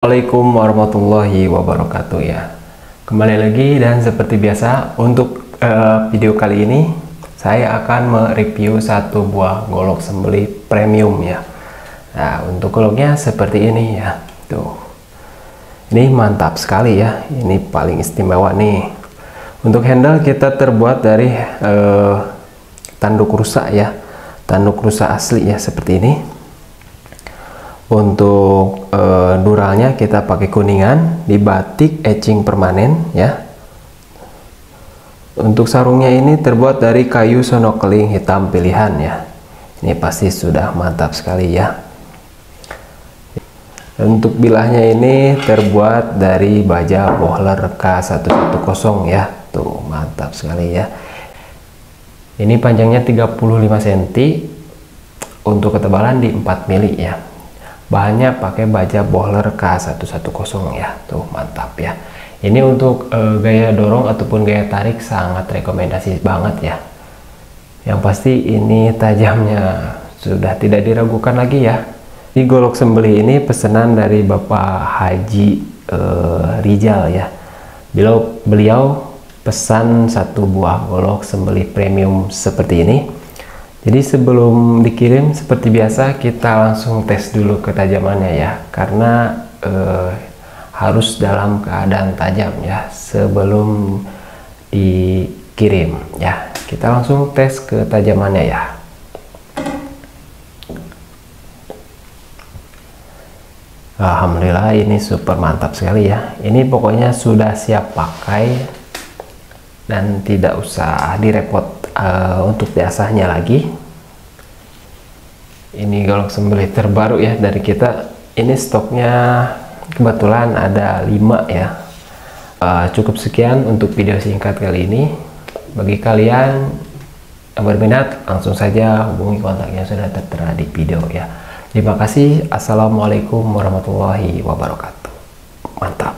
Assalamualaikum warahmatullahi wabarakatuh ya. Kembali lagi dan seperti biasa untuk uh, video kali ini Saya akan mereview satu buah golok sembeli premium ya. Nah untuk goloknya seperti ini ya. Tuh. Ini mantap sekali ya. Ini paling istimewa nih. Untuk handle kita terbuat dari uh, tanduk rusak ya. Tanduk rusak asli ya seperti ini untuk e, duralnya kita pakai kuningan di batik etching permanen ya. Untuk sarungnya ini terbuat dari kayu sonokeling hitam pilihan ya. Ini pasti sudah mantap sekali ya. Untuk bilahnya ini terbuat dari baja bohler K110 ya. Tuh mantap sekali ya. Ini panjangnya 35 cm untuk ketebalan di 4 mili ya bahannya pakai baja bohler K110 ya. Tuh mantap ya. Ini untuk e, gaya dorong ataupun gaya tarik sangat rekomendasi banget ya. Yang pasti ini tajamnya. Sudah tidak diragukan lagi ya. Di golok sembeli ini pesanan dari Bapak Haji e, Rijal ya. Beliau beliau pesan satu buah golok sembeli premium seperti ini jadi sebelum dikirim seperti biasa kita langsung tes dulu ketajamannya ya. Karena eh, harus dalam keadaan tajam ya sebelum dikirim ya. Kita langsung tes ketajamannya ya. Alhamdulillah ini super mantap sekali ya. Ini pokoknya sudah siap pakai dan tidak usah direpot uh, untuk diasahnya lagi. Ini golok sembelih terbaru ya dari kita. Ini stoknya kebetulan ada 5 ya. Uh, cukup sekian untuk video singkat kali ini. Bagi kalian yang berminat langsung saja hubungi kontak yang sudah tertera di video ya. Terima kasih. Assalamualaikum warahmatullahi wabarakatuh. Mantap